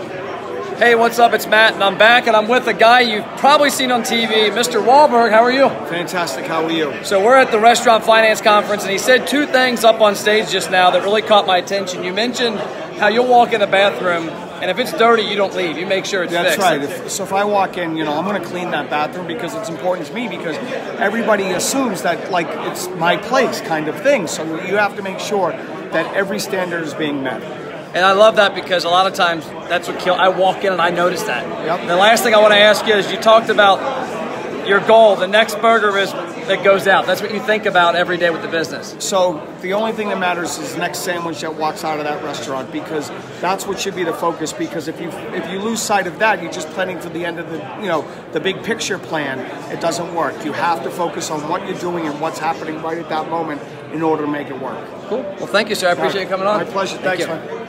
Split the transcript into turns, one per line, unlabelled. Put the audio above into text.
Hey, what's up? It's Matt, and I'm back, and I'm with a guy you've probably seen on TV, Mr. Wahlberg. How are you?
Fantastic. How are you?
So we're at the Restaurant Finance Conference, and he said two things up on stage just now that really caught my attention. You mentioned how you'll walk in a bathroom, and if it's dirty, you don't leave. You make sure it's
That's
fixed.
right. If, so if I walk in, you know, I'm going to clean that bathroom because it's important to me because everybody assumes that like it's my place kind of thing. So you have to make sure that every standard is being met.
And I love that because a lot of times that's what kill. I walk in and I notice that.
Yep.
The last thing I want to ask you is you talked about your goal. The next burger is that goes out. That's what you think about every day with the business.
So the only thing that matters is the next sandwich that walks out of that restaurant because that's what should be the focus. Because if you if you lose sight of that, you're just planning for the end of the you know the big picture plan. It doesn't work. You have to focus on what you're doing and what's happening right at that moment in order to make it work.
Cool. Well, thank you, sir. I appreciate you coming on.
My pleasure.
Thank
Thanks,
you.
man.